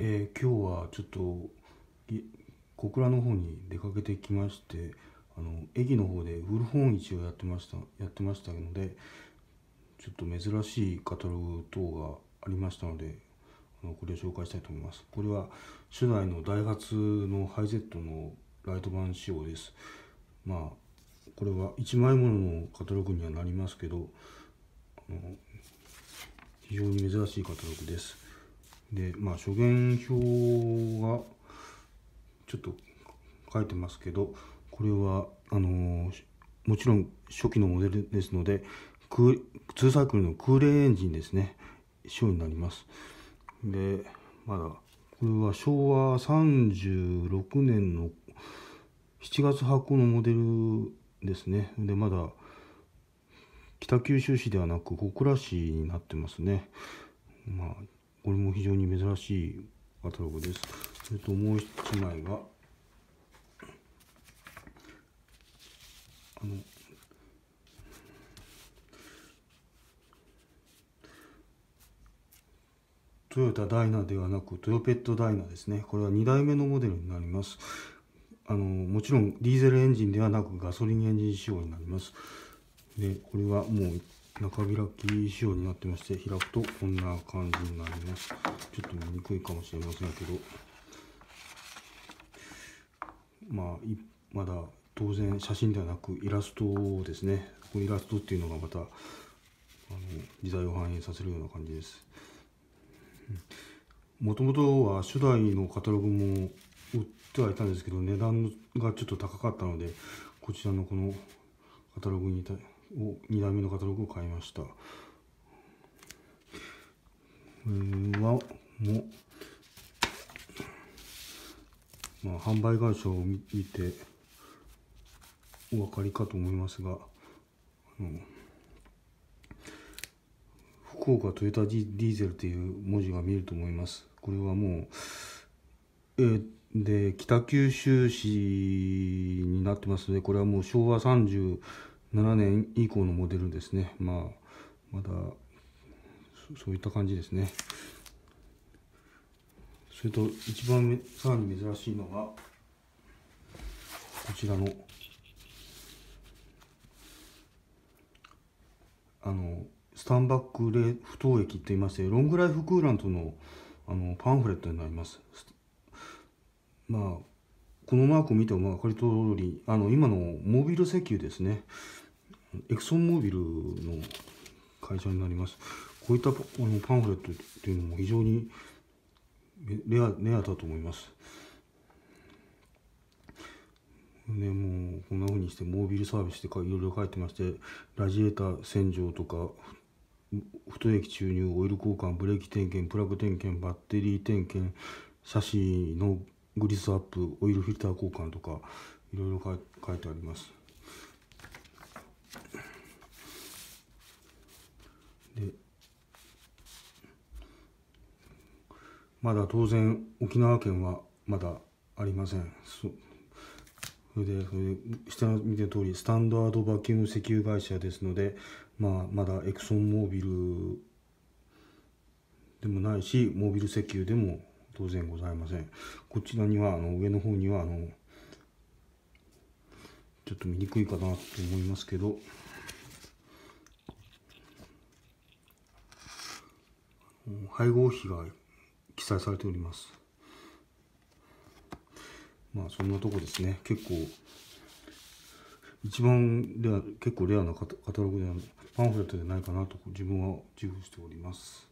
えー、今日はちょっと小倉の方に出かけてきましてあの駅の方で古本市をやってましたやってましたのでちょっと珍しいカタログ等がありましたのであのこれを紹介したいと思います。これは初代のダイハツのハイゼットのライト版仕様です。まあこれは1枚もののカタログにはなりますけど非常に珍しいカタログです。でまあ諸言表がちょっと書いてますけどこれはあのもちろん初期のモデルですのでク2サイクルの空冷エンジンですね。仕様になります。でまだこれは昭和36年の7月発行のモデルですね。でまだ北九州市ではなく小倉市になってますね。まあこれも非常に珍しいカタログです。それともう一枚が、あの、トヨタダイナではなくトヨペットダイナですね。これは2代目のモデルになります。あのもちろんディーゼルエンジンではなくガソリンエンジン仕様になります。で、これはもう中開き仕様になってまして開くとこんな感じになります。ちょっと見にくいかもしれませんけど。まあまだ当然写真ではなくイラストですね。このイラストっていうのがまたあの時代を反映させるような感じです。もともとは初代のカタログも売ってはいたんですけど値段がちょっと高かったのでこちらのこのカタログに対を2代目のカタログを買いました。これはもまあ販売会社を見てお分かりかと思いますが福岡トヨタディーゼルという文字が見えると思います。これはもうえー、で北九州市になってますのでこれはもう昭和30 7年以降のモデルですね。まあまだそういった感じですね。それと一番さらに珍しいのがこちらのあのスタンバックレ不凍液って言いましてロングライフクーラントのあのパンフレットになります。まあこのマークを見ても分かり通りあの今のモービル石油ですね。エクソンモービルの会社になります。こういったあのパンフレットっていうのも非常にレアレアだと思います。ね、もうこんな風にしてモービルサービスっていろいろ書いてましてラジエーター洗浄とか太液注入オイル交換ブレーキ点検プラグ点検バッテリー点検シャシーのグリスアップオイルフィルター交換とかいろいろ書いてあります。でまだ当然沖縄県はまだありません。そそれでそれで下見てる通りスタンダードバキューム石油会社ですので、まあ、まだエクソンモービルでもないしモービル石油でも当然ございません。こちらにはあの上の方にはあのちょっと見にくいかなと思いますけど。配合費が記載されております。まあそんなとこですね。結構一番レア結構レアなカタログでパンフレットじゃないかなと自分は自負しております。